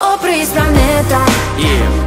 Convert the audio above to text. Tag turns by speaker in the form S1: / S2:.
S1: Опри из планета
S2: yeah.